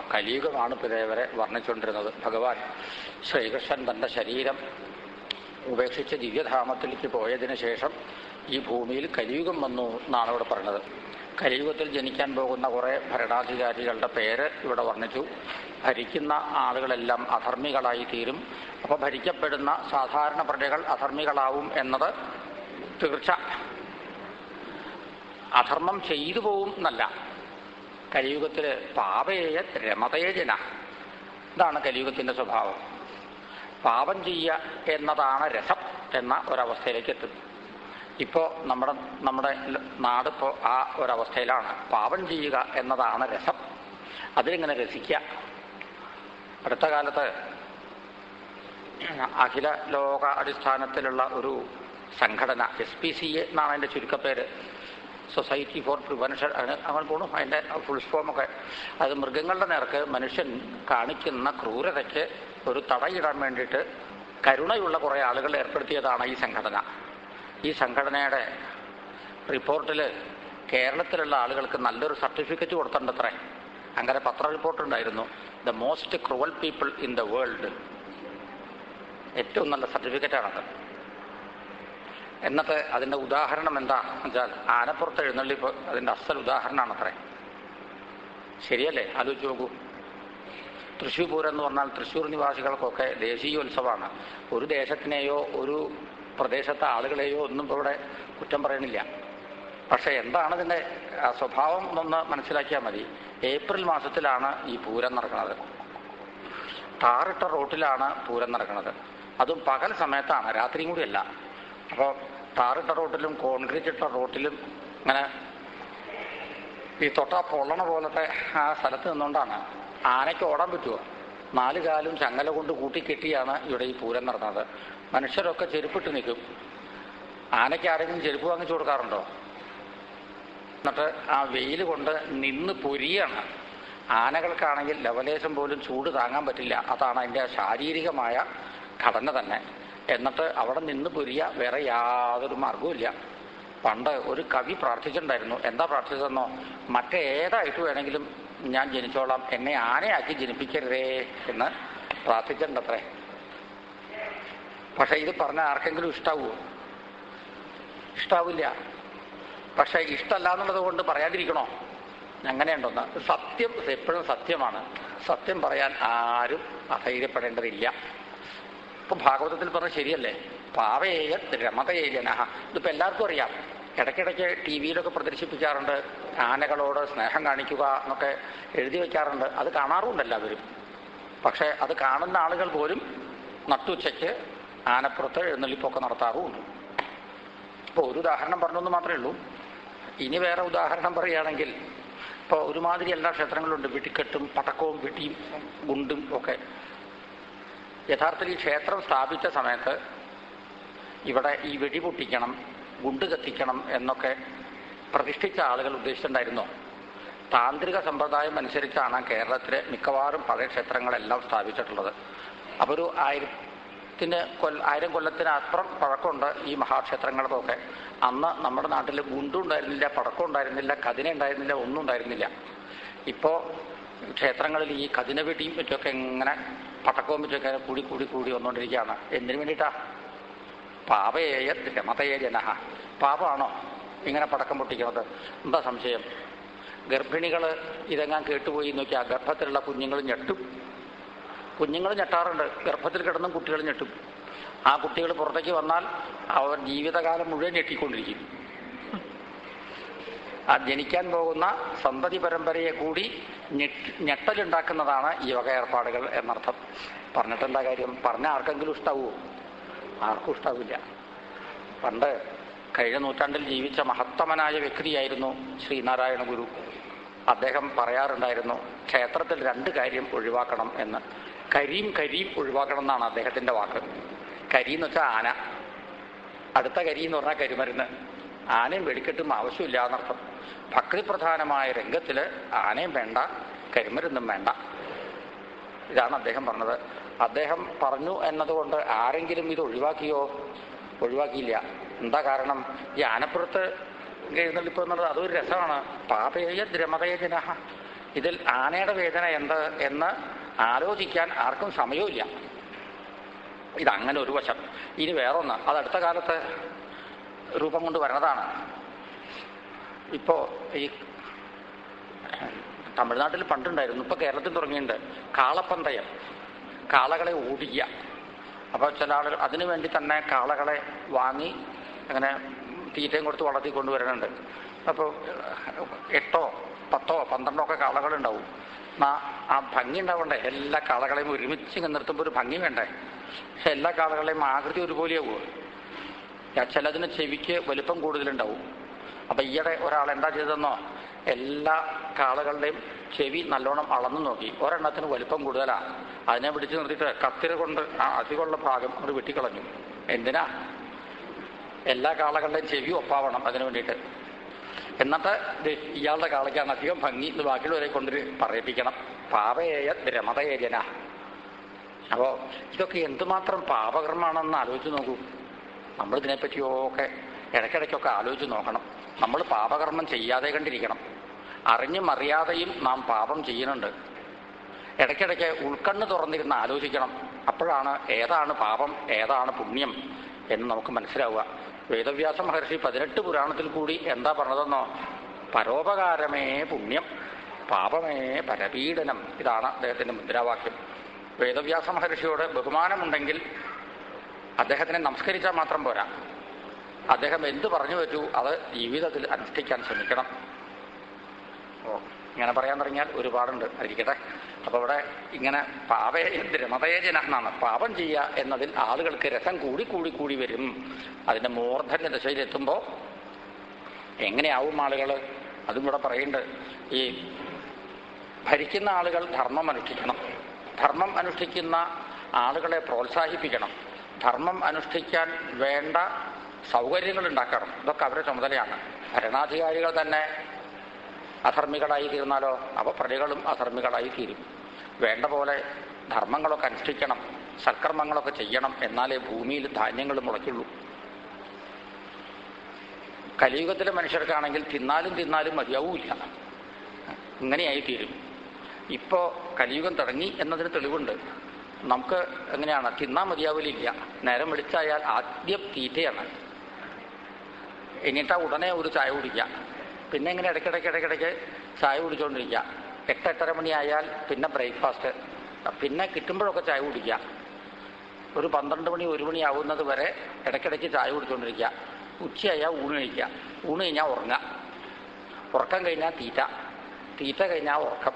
കലിയുഗമാണ് ഇതേവരെ വർണിച്ചുകൊണ്ടിരുന്നത്. ഭഗവാൻ ശ്രീകൃഷ്ണൻ തന്റെ ശരീരം ഉപേക്ഷിച്ച് ദിവ്യധാമത്തിലേക്ക് പോയതിനു ശേഷം ഈ ഭൂമിയിൽ കലിയുഗം വന്നു എന്നാണ് ഇവിടെ പറഞ്ഞത്. കലിയുഗത്തിൽ ജനിക്കാൻ പോകുന്ന കുറേ ഭരണാധികാരികളുടെ പേര് ഇവിടെ വർണിച്ചു. ഭരിക്കുന്ന ആളുകളെല്ലാം അധർമ്മികളായി തീരും. അപ്പോൾ ഭരിക്കപ്പെടുന്ന സാധാരണ പ്രജകൾ അധർമ്മികളാവും എന്നത് തീർച്ച. അധർമ്മം ചെയ്തു പോവും എന്നല്ല. കലിയുഗത്തിൽ പാപയേയ രമതേ ജന. ഇതാണ് കലിയുഗത്തിന്റെ സ്വഭാവം. പാപം ചെയ്യുക എന്നതാണ് രസം എന്ന ഒരവസ്ഥയിലേക്ക് എത്തും ഇപ്പോ നമ്മുടെ നമ്മുടെ നാടിപ്പോൾ ആ ഒരവസ്ഥയിലാണ്. പാപം ചെയ്യുക എന്നതാണ് രസം. അതിലിങ്ങനെ രസിക്കുക. അടുത്ത കാലത്ത് അഖില ലോക അടിസ്ഥാനത്തിലുള്ള ഒരു സംഘടന എസ് പി സി എന്നാണ് അതിന്റെ ചുരുക്കപ്പേര്. സൊസൈറ്റി ഫോർ പ്രിവെൻഷൻ അങ്ങനെ പോണു. അതിന്റെ ഫുൾ ഫോമൊക്കെ അത് മൃഗങ്ങളുടെ നേർക്ക് മനുഷ്യൻ കാണിക്കുന്ന ക്രൂരതയ്ക്ക് ഒരു തടയിടാൻ വേണ്ടിയിട്ട് കരുണയുള്ള കുറേ ആളുകൾ ഏർപ്പെടുത്തിയതാണ് ഈ സംഘടന. ഈ സംഘടനയുടെ റിപ്പോർട്ടിൽ കേരളത്തിലുള്ള ആളുകൾക്ക് നല്ലൊരു സർട്ടിഫിക്കറ്റ് കൊടുത്തിട്ടുണ്ടത്രേ. അങ്ങനെ പത്ര റിപ്പോർട്ടുണ്ടായിരുന്നു the most cruel people in the world ഏറ്റവും നല്ല സർട്ടിഫിക്കറ്റാണത്. എന്നിട്ട് അതിന്റെ ഉദാഹരണം എന്താ വെച്ചാൽ ആനപ്പുറത്ത് എഴുന്നള്ളിപ്പ് അതിന്റെ അസൽ ഉദാഹരണമാണ് ഉദാഹരണമാണത്രേ ശരിയല്ലേ? ആലോചിച്ച് നോക്കൂ. തൃശ്ശൂർ പൂരം എന്ന് പറഞ്ഞാൽ തൃശ്ശൂർ നിവാസികൾക്കൊക്കെ ദേശീയോത്സവമാണ്. ഒരു ദേശത്തിനെയോ ഒരു പ്രദേശത്തെ ആളുകളെയോ ഒന്നും ഇപ്പോൾ ഇവിടെ കുറ്റം പറയണില്ല പക്ഷേ എന്താണ് ഇതിന്റെ സ്വഭാവം എന്നൊന്ന് മനസ്സിലാക്കിയാൽ മതി. ഏപ്രിൽ മാസത്തിലാണ് ഈ പൂരം നടക്കുന്നത്. ടാറിട്ട റോട്ടിലാണ് പൂരം നടക്കുന്നത്. അതും പകൽ സമയത്താണ് രാത്രിയും കൂടിയല്ല അപ്പോൾ ടാറിട്ട റോട്ടിലും കോൺക്രീറ്റ് ഇട്ട റോട്ടിലും ഇങ്ങനെ ഈ തൊട്ട പൊള്ളണ പോലത്തെ ആ സ്ഥലത്ത് നിന്നുകൊണ്ടാണ് ആനയ്ക്ക് ഓടാൻ പറ്റുമോ നാല് കാലും ചങ്ങല കൊണ്ട് കൂട്ടിക്കെട്ടിയാണ് ഇവിടെ ഈ പൂരം നടന്നത്. മനുഷ്യരൊക്കെ ചെരുപ്പിട്ട് നിൽക്കും. ആനയ്ക്ക് ആരെങ്കിലും ചെരുപ്പ് വാങ്ങിച്ചു കൊടുക്കാറുണ്ടോ? എന്നിട്ട് ആ വെയിൽ കൊണ്ട് നിന്ന് പൊരിയാണ്. ആനകൾക്കാണെങ്കിൽ ലവലേശം പോലും ചൂട് താങ്ങാൻ പറ്റില്ല. അതാണ് അതിന്റെ ശാരീരികമായ ഘടന തന്നെ. എന്നിട്ട് അവിടെ നിന്ന് പൊരിയ വേറെ യാതൊരു മാർഗവുമില്ല പണ്ട് ഒരു കവി പ്രാർത്ഥിച്ചിട്ടുണ്ടായിരുന്നു. എന്താ പ്രാർത്ഥിച്ചതെന്നോ? മറ്റേതായിട്ട് വേണമെങ്കിലും ഞാൻ ജനിച്ചോളാം. എന്നെ ആനയാക്കി ജനിപ്പിക്കരുതേ എന്ന് പ്രാർത്ഥിച്ചിട്ടുണ്ടത്രേ. പക്ഷെ ഇത് പറഞ്ഞ ആർക്കെങ്കിലും ഇഷ്ടാവുമോ ഇഷ്ടാവില്ല. പക്ഷെ ഇഷ്ടമല്ല എന്നുള്ളത് കൊണ്ട് പറയാതിരിക്കണോ? അങ്ങനെയുണ്ടോന്ന് സത്യം എപ്പോഴും സത്യമാണ്. സത്യം പറയാൻ ആരും അധൈര്യപ്പെടേണ്ടതില്ല. ഇപ്പൊ ഭാഗവതത്തിൽ പറഞ്ഞ ശരിയല്ലേ? പാവയേയ രമതയേ ഇതിപ്പോ എല്ലാവർക്കും അറിയാം. ഇടയ്ക്കിടയ്ക്ക് ടി വിയിലൊക്കെ പ്രദർശിപ്പിക്കാറുണ്ട്. ആനകളോട് സ്നേഹം കാണിക്കുക എന്നൊക്കെ എഴുതി വെക്കാറുണ്ട്. അത് കാണാറുണ്ട് എല്ലാവരും പക്ഷെ അത് കാണുന്ന ആളുകൾ പോലും നട്ടുച്ചയ്ക്ക് ആനപ്പുറത്ത് എഴുന്നള്ളിപ്പൊക്കെ നടത്താറുമുണ്ട്. ഇപ്പോൾ ഒരു ഉദാഹരണം പറഞ്ഞൊന്ന് മാത്രമേ ഉള്ളൂ. ഇനി വേറെ ഉദാഹരണം പറയുകയാണെങ്കിൽ ഇപ്പോൾ ഒരുമാതിരി എല്ലാ ക്ഷേത്രങ്ങളുണ്ട്. വെടിക്കെട്ടും പടക്കവും വെട്ടിയും ഗുണ്ടും ഒക്കെ. യഥാർത്ഥത്തിൽ ഈ ക്ഷേത്രം സ്ഥാപിച്ച സമയത്ത് ഇവിടെ ഈ വെടിപൊട്ടിക്കണം ഗുണ്ട് കത്തിക്കണം എന്നൊക്കെ പ്രതിഷ്ഠിച്ച ആളുകൾ ഉദ്ദേശിച്ചിട്ടുണ്ടായിരുന്നോ. താന്ത്രിക സമ്പ്രദായം അനുസരിച്ചാണ് കേരളത്തിലെ മിക്കവാറും പഴയ ക്ഷേത്രങ്ങളെല്ലാം സ്ഥാപിച്ചിട്ടുള്ളത്. അപ്പോൾ ഒരു ആയിരത്തിന് കൊല്ല ആയിരം കൊല്ലത്തിനപ്പുറം പഴക്കമുണ്ട് ഈ മഹാക്ഷേത്രങ്ങളതൊക്കെ. അന്ന് നമ്മുടെ നാട്ടിൽ ഗുണ്ടും ഉണ്ടായിരുന്നില്ല പടക്കം ഉണ്ടായിരുന്നില്ല കതിന ഉണ്ടായിരുന്നില്ല ഒന്നും ഉണ്ടായിരുന്നില്ല ഇപ്പോൾ ക്ഷേത്രങ്ങളിൽ ഈ കതിന വെടിയും മറ്റൊക്കെ ഇങ്ങനെ പടക്കവും മറ്റൊക്കെ കൂടി കൂടി കൂടി വന്നുകൊണ്ടിരിക്കുകയാണ് എന്തിനു വേണ്ടിയിട്ടാ പാപയേയ രമതയെ ജനഹ പാപമാണോ ഇങ്ങനെ പടക്കം പൊട്ടിക്കുന്നത്? എന്താ സംശയം? ഗർഭിണികൾ ഇതെങ്ങാൻ കേട്ടുപോയി നോക്കിയാൽ ഗർഭത്തിലുള്ള കുഞ്ഞുങ്ങൾ ഞെട്ടും. കുഞ്ഞുങ്ങൾ ഞെട്ടാറുണ്ട്. ഗർഭത്തിൽ കിടന്നും കുട്ടികൾ ഞെട്ടും. ആ കുട്ടികൾ പുറത്തേക്ക് വന്നാൽ അവർ ജീവിതകാലം മുഴുവൻ ഞെട്ടിക്കൊണ്ടിരിക്കും. ജനിക്കാൻ പോകുന്ന സന്തതി പരമ്പരയെ കൂടി ഞെട്ടി ഞെട്ടലുണ്ടാക്കുന്നതാണ് ഈ വക ഏർപ്പാടുകൾ എന്നർത്ഥം. പറഞ്ഞിട്ട് എന്താ കാര്യം? പറഞ്ഞ ആർക്കെങ്കിലും ഇഷ്ടാവുമോ ആർക്കും ഇഷ്ടാവില്ല. പണ്ട് കഴിഞ്ഞ നൂറ്റാണ്ടിൽ ജീവിച്ച മഹത്തമനായ വ്യക്തിയായിരുന്നു ശ്രീനാരായണ ഗുരു. അദ്ദേഹം പറയാറുണ്ടായിരുന്നു ക്ഷേത്രത്തിൽ രണ്ട് കാര്യം ഒഴിവാക്കണം എന്ന്. കരീം കരീം ഒഴിവാക്കണം എന്നാണ് അദ്ദേഹത്തിന്റെ വാക്ക്. കരി എന്ന് വെച്ചാൽ ആന. അടുത്ത കരി എന്ന് പറഞ്ഞാൽ കരിമരുന്ന്. ആനയും വെടിക്കെട്ടും ആവശ്യമില്ല എന്നർത്ഥം ഭക്തിപ്രധാനമായ രംഗത്തിൽ ആനയും വേണ്ട കരിമരുന്നും വേണ്ട. ഇതാണ് അദ്ദേഹം പറഞ്ഞത്. അദ്ദേഹം പറഞ്ഞു എന്നതുകൊണ്ട് ആരെങ്കിലും ഇത് ഒഴിവാക്കിയോ? ഒഴിവാക്കിയില്ല. എന്താ കാരണം? ഈ ആനപ്പുറത്ത് എഴുന്നള്ളിപ്പ് എന്നുള്ളത് അതൊരു രസമാണ്. പാപേയ ദ്രമതയ ഇതിൽ ആനയുടെ വേദന എന്ത് എന്ന് ആലോചിക്കാൻ ആർക്കും സമയമില്ല ഇതങ്ങനെ ഒരു വശം. ഇനി വേറൊന്ന്. അത് അടുത്ത കാലത്ത് രൂപം കൊണ്ട് വരണതാണ്. ഇപ്പോ ഈ തമിഴ്നാട്ടിൽ പണ്ടുണ്ടായിരുന്നു ഇപ്പൊ കേരളത്തിൽ തുടങ്ങിയിട്ടുണ്ട്. കാളപ്പന്തയം കാളകളെ ഓടിക്കുക. അപ്പോൾ ചില ആളുകൾ അതിനു വേണ്ടി തന്നെ കാളകളെ വാങ്ങി അങ്ങനെ തീറ്റയും കൊടുത്ത് വളർത്തി കൊണ്ടുവരുന്നുണ്ട്. അപ്പോൾ എട്ടോ പത്തോ പന്ത്രണ്ടോ ഒക്കെ കാളകൾ ഉണ്ടാവും ആ ഭംഗി ഉണ്ടാവണ്ടേ? എല്ലാ കാളകളെയും ഒരുമിച്ച് നിർത്തുമ്പോൾ ഒരു ഭംഗി വേണ്ടേ? എല്ലാ കാളകളെയും ആകൃതി ഒരുപോലെയാവുമോ? ചിലതിന് ചെവിക്ക് വലിപ്പം കൂടുതലുണ്ടാവും. അപ്പൊ ഈയിടെ ഒരാൾ എന്താ ചെയ്തെന്നോ എല്ലാ കാളകളുടെയും ചെവി നല്ലോണം അളന്നു നോക്കി. ഒരെണ്ണത്തിന് വലിപ്പം കൂടുതലാ. അതിനെ പിടിച്ചു നിർത്തിയിട്ട് കത്തിര കൊണ്ട് ആ അധികമുള്ള ഭാഗം അവർ വെട്ടിക്കളഞ്ഞു. എന്തിനാ? എല്ലാ കാളകളുടെയും ചെവി ഒപ്പാവണം അതിനു വേണ്ടിയിട്ട്. എന്നിട്ട് ഇയാളുടെ കാളയ്ക്കാണ് അധികം ഭംഗി ഇത് ബാക്കിയുള്ളവരെ കൊണ്ട് പറയിപ്പിക്കണം. പാപയേയ ദ്രമതയേജന അപ്പോ ഇതൊക്കെ എന്തുമാത്രം പാപകർമാണെന്ന് ആലോചിച്ച് നോക്കൂ. നമ്മൾ ഇതിനെപ്പറ്റിയൊക്കെ ഇടയ്ക്കിടയ്ക്കൊക്കെ ആലോചിച്ച് നോക്കണം. നമ്മൾ പാപകർമ്മം ചെയ്യാതെ കണ്ടിരിക്കണം. അറിഞ്ഞും അറിയാതെയും നാം പാപം ചെയ്യുന്നുണ്ട്. ഇടയ്ക്കിടയ്ക്ക് ഉൾക്കണ്ണ് തുറന്നിരുന്ന് ആലോചിക്കണം. അപ്പോഴാണ് ഏതാണ് പാപം ഏതാണ് പുണ്യം എന്ന് നമുക്ക് മനസ്സിലാവുക. വേദവ്യാസ മഹർഷി പതിനെട്ട് പുരാണത്തിൽ കൂടി എന്താ പറഞ്ഞതെന്നോ? പരോപകാരമേ പുണ്യം പാപമേ പരപീഡനം. ഇതാണ് അദ്ദേഹത്തിന്റെ മുദ്രാവാക്യം. വേദവ്യാസ മഹർഷിയോട് ബഹുമാനമുണ്ടെങ്കിൽ അദ്ദേഹത്തിനെ നമസ്കരിച്ചാൽ മാത്രം പോരാ. അദ്ദേഹം എന്ത് പറഞ്ഞു പറ്റൂ അത് ജീവിതത്തിൽ അനുഷ്ഠിക്കാൻ ശ്രമിക്കണം. ഓ ഇങ്ങനെ പറയാൻ തുടങ്ങിയാൽ ഒരുപാടുണ്ട്. ആയിരിക്കട്ടെ അപ്പൊ ഇവിടെ ഇങ്ങനെ പാപേ ദ്രമതേജന എന്നാണ് പാപം ചെയ്യുക എന്നതിൽ ആളുകൾക്ക് രസം കൂടി കൂടി കൂടി വരും. അതിന്റെ മൂർധന്യ ദശയിലെത്തുമ്പോൾ എങ്ങനെയാവും ആളുകൾ അതും ഇവിടെ പറയുന്നുണ്ട്. ഈ ഭരിക്കുന്ന ആളുകൾ ധർമ്മം അനുഷ്ഠിക്കണം. ധർമ്മം അനുഷ്ഠിക്കുന്ന ആളുകളെ പ്രോത്സാഹിപ്പിക്കണം. ധർമ്മം അനുഷ്ഠിക്കാൻ വേണ്ട സൗകര്യങ്ങൾ ഉണ്ടാക്കണം ഇതൊക്കെ അവരുടെ ചുമതലയാണ്. ഭരണാധികാരികൾ തന്നെ അധർമ്മികളായി തീർന്നാലോ? അവ പ്രജകളും അധർമ്മികളായി തീരും. വേണ്ട പോലെ ധർമ്മങ്ങളൊക്കെ അനുഷ്ഠിക്കണം സൽക്കർമ്മങ്ങളൊക്കെ ചെയ്യണം എന്നാലേ ഭൂമിയിൽ ധാന്യങ്ങൾ മുളയ്ക്കുള്ളൂ. കലിയുഗത്തിലെ മനുഷ്യർക്കാണെങ്കിൽ തിന്നാലും തിന്നാലും മതിയാവൂല്ല ഇങ്ങനെയായി തീരും. ഇപ്പോൾ കലിയുഗം തുടങ്ങി എന്നതിന് തെളിവുണ്ട്. നമുക്ക് എങ്ങനെയാണ്? തിന്നാൻ മതിയാവില്ല നേരം വെളിച്ചായാൽ ആദ്യം തീറ്റയാണ്. എന്നിട്ടാ ഉടനെ ഒരു ചായ കുടിക്കുക. പിന്നെ ഇങ്ങനെ ഇടയ്ക്കിടയ്ക്ക് ഇടയ്ക്കിടയ്ക്ക് ചായ കുടിച്ചുകൊണ്ടിരിക്കുക എട്ട് എട്ടര മണിയായാൽ പിന്നെ ബ്രേക്ക്ഫാസ്റ്റ്. പിന്നെ കിട്ടുമ്പോഴൊക്കെ ചായ കുടിക്കുക. ഒരു പന്ത്രണ്ട് മണി ഒരു മണി ആവുന്നത് വരെ ഇടയ്ക്കിടയ്ക്ക് ചായ കുടിച്ചുകൊണ്ടിരിക്കുക ഉച്ചയായാൽ ഊണ് കഴിക്കുക. ഊണ് കഴിഞ്ഞാൽ ഉറങ്ങുക. ഉറക്കം കഴിഞ്ഞാൽ തീറ്റ. തീറ്റ കഴിഞ്ഞാൽ ഉറക്കം.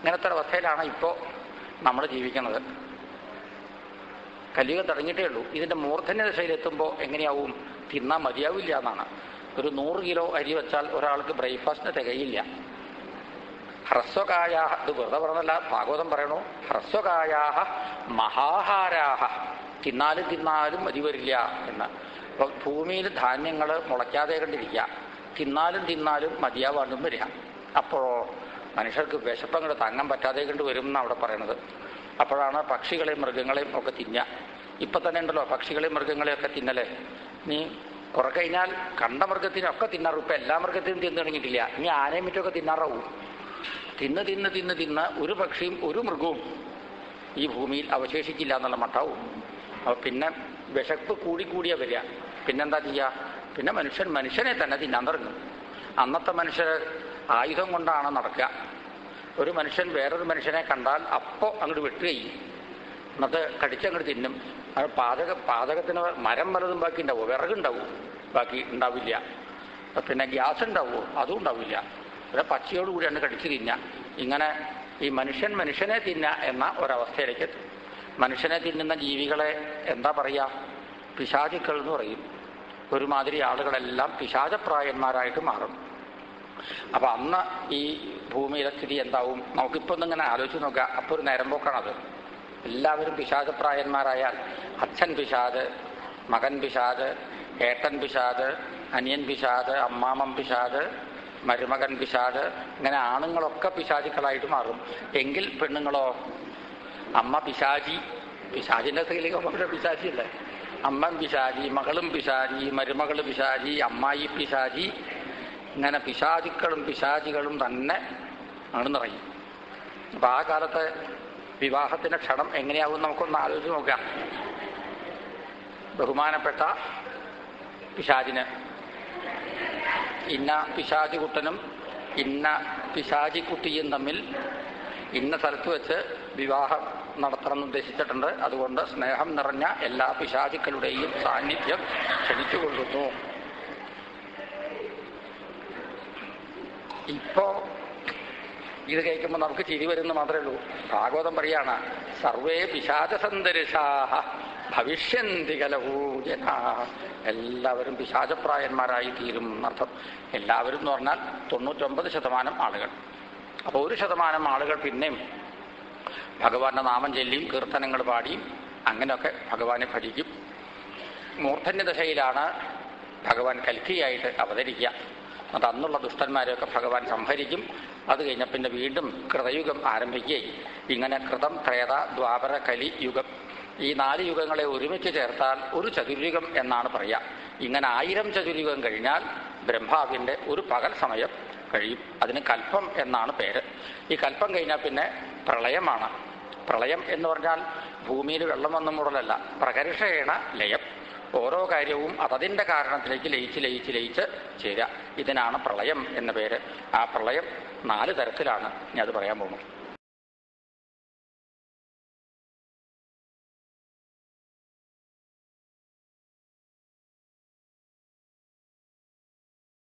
ഇങ്ങനത്തെ അവസ്ഥയിലാണ് ഇപ്പോൾ നമ്മൾ ജീവിക്കുന്നത്. കലിയുഗം തുടങ്ങിയിട്ടേ ഉള്ളൂ. ഇതിന്റെ മൂർധന്യ ദശയിലെത്തുമ്പോൾ എങ്ങനെയാവും? തിന്നാൽ മതിയാവില്ല എന്നാണ്. ഒരു നൂറ് കിലോ അരി വെച്ചാൽ ഒരാൾക്ക് ബ്രേക്ക്ഫാസ്റ്റിന് തികയില്ല. ഹ്രസ്വകായാഹ ഇത് വെറുതെ പറഞ്ഞല്ല ഭാഗവതം പറയണു. ഹ്രസ്വകായാഹ മഹാഹാരാഹ. തിന്നാലും തിന്നാലും മതി വരില്ല എന്ന്. അപ്പൊ ഭൂമിയിൽ ധാന്യങ്ങൾ മുളയ്ക്കാതെ കണ്ടിരിക്കുക. തിന്നാലും തിന്നാലും മതിയാവാണ്ടും വരിക. അപ്പോഴോ മനുഷ്യർക്ക് വിശപ്പങ്ങോട്ട് താങ്ങാൻ പറ്റാതെ കണ്ട് വരും എന്നാണ് അവിടെ പറയണത്. അപ്പോഴാണ് പക്ഷികളെയും മൃഗങ്ങളെയും ഒക്കെ തിന്ന ഇപ്പം തന്നെ ഉണ്ടല്ലോ പക്ഷികളെയും മൃഗങ്ങളെയും ഒക്കെ തിന്നലേ. നീ കുറെ കഴിഞ്ഞാൽ കണ്ട മൃഗത്തിനൊക്കെ തിന്നാറും. ഇപ്പം എല്ലാ മൃഗത്തിനും തിന്നു തുടങ്ങിയിട്ടില്ല ഇനി ആനയും മറ്റൊക്കെ തിന്നാറാവും. തിന്ന് തിന്ന് തിന്ന് തിന്ന് ഒരു പക്ഷിയും ഒരു മൃഗവും ഈ ഭൂമിയിൽ അവശേഷിക്കില്ല എന്നുള്ള മട്ടാവും. അപ്പം പിന്നെ വിശപ്പ് കൂടി കൂടിയാ വരിക. പിന്നെന്താ ചെയ്യുക പിന്നെ മനുഷ്യൻ മനുഷ്യനെ തന്നെ തിന്നാൻ തുടങ്ങും. അന്നത്തെ മനുഷ്യർ ആയുധം കൊണ്ടാണ് നടക്കുക. ഒരു മനുഷ്യൻ വേറൊരു മനുഷ്യനെ കണ്ടാൽ അപ്പോൾ അങ്ങോട്ട് വെട്ടുകയും എന്നിട്ട് കടിച്ചങ്ങോട്ട് തിന്നും. അത് പാചക പാചകത്തിന് മരം വലതും ബാക്കി ഉണ്ടാവും? വിറകുണ്ടാവും? ബാക്കി ഉണ്ടാവില്ല. പിന്നെ ഗ്യാസ് ഉണ്ടാവുമോ അതും ഉണ്ടാവില്ല. പിന്നെ പച്ചയോട് കൂടിയാണ് കടിച്ചു തിന്ന. ഇങ്ങനെ ഈ മനുഷ്യൻ മനുഷ്യനെ തിന്ന എന്ന ഒരവസ്ഥയിലേക്ക് എത്തും. മനുഷ്യനെ തിന്നുന്ന ജീവികളെ എന്താ പറയുക പിശാചുക്കൾ എന്ന് പറയും. ഒരുമാതിരി ആളുകളെല്ലാം പിശാചപ്രായന്മാരായിട്ട് മാറും. അപ്പം അന്ന് ഈ ഭൂമിയിലെ സ്ഥിതി എന്താവും? നമുക്കിപ്പോ ഒന്നിങ്ങനെ ആലോചിച്ച് നോക്കുക. അപ്പോൾ ഒരു നേരം പോക്കാണത്. എല്ലാവരും പിശാചപ്രായന്മാരായാൽ അച്ഛൻ പിശാജ് മകൻ പിശാജ് ഏട്ടൻ പിശാജ് അനിയൻ പിശാജ് അമ്മാമൻ പിശാജ് മരുമകൻ പിശാജ് ഇങ്ങനെ ആണുങ്ങളൊക്കെ പിശാചിക്കളായിട്ട് മാറും. എങ്കിൽ പെണ്ണുങ്ങളോ? അമ്മ പിശാചി. പിശാചിന്റെ സ്ത്രീലിംഗ പിശാചിയല്ലേ? അമ്മൻ പിശാചി മകളും പിശാചി മരുമകൾ പിശാചി അമ്മായി പിശാചി ഇങ്ങനെ പിശാചുക്കളും പിശാചികളും തന്നെ ആണ് നിറയും അപ്പൊ ആ കാലത്ത് വിവാഹത്തിന്റെ ക്ഷണം എങ്ങനെയാവും നമുക്കൊന്ന് ആലോചിച്ച് നോക്കാം. ബഹുമാനപ്പെട്ട പിശാചിന്. ഇന്ന പിശാചിക്കുട്ടനും ഇന്ന പിശാചിക്കുട്ടിയും തമ്മിൽ ഇന്ന സ്ഥലത്ത് വെച്ച് വിവാഹം നടത്തണമെന്ന് ഉദ്ദേശിച്ചിട്ടുണ്ട്. അതുകൊണ്ട് സ്നേഹം നിറഞ്ഞ എല്ലാ പിശാചുക്കളുടെയും സാന്നിധ്യം ക്ഷണിച്ചുകൊള്ളുന്നു. ഇപ്പോ ഇത് കേൾക്കുമ്പോൾ നമുക്ക് ചിരി വരുന്ന മാത്രമേ ഉള്ളൂ. ഭാഗവതം പറയാണ് സർവേ പിശാചസന്തരിഷാഹ ഭവിഷ്യന്തി കലഹൂജന. എല്ലാവരും പിശാചപ്രായന്മാരായി തീരും എന്നർത്ഥം. എല്ലാവരും എന്ന് പറഞ്ഞാൽ തൊണ്ണൂറ്റൊമ്പത് ശതമാനം ആളുകൾ. അപ്പോൾ ഒരു ശതമാനം ആളുകൾ പിന്നെയും ഭഗവാന്റെ നാമം ചൊല്ലിയും കീർത്തനങ്ങൾ പാടിയും അങ്ങനെയൊക്കെ ഭഗവാനെ ഭജിക്കും. മൂർധന്യ ദശയിലാണ് ഭഗവാൻ കൽക്കിയായിട്ട് അവതരിക്കുക. അത് അന്നുള്ള ദുഷ്ടന്മാരെയൊക്കെ ഭഗവാൻ സംഹരിക്കും. അത് കഴിഞ്ഞ പിന്നെ വീണ്ടും കൃതയുഗം ആരംഭിക്കുകയും. ഇങ്ങനെ കൃതം ത്രേത ദ്വാപര കലി യുഗം. ഈ നാല് യുഗങ്ങളെ ഒരുമിച്ച് ചേർത്താൽ ഒരു ചതുര്യുഗം എന്നാണ് പറയുക ഇങ്ങനെ ആയിരം ചതുര്യുഗം കഴിഞ്ഞാൽ ബ്രഹ്മാവിന്റെ ഒരു പകൽ സമയം കഴിയും. അതിന് കൽപ്പം എന്നാണ് പേര്. ഈ കൽപ്പം കഴിഞ്ഞാൽ പിന്നെ പ്രളയമാണ്. പ്രളയം എന്ന് പറഞ്ഞാൽ ഭൂമിയിൽ വെള്ളം വന്ന മുടലല്ല. പ്രകർഷേണ ലയം. ഓരോ കാര്യവും അതതിന്റെ കാരണത്തിലേക്ക് ലയിച്ച് ലയിച്ച് ലയിച്ച് ചേരുക. ഇതിനാണ് പ്രളയം എന്ന പേര്. ആ പ്രളയം നാല് തരത്തിലാണ്. ഞാൻ അത് പറയാൻ പോകുന്നു.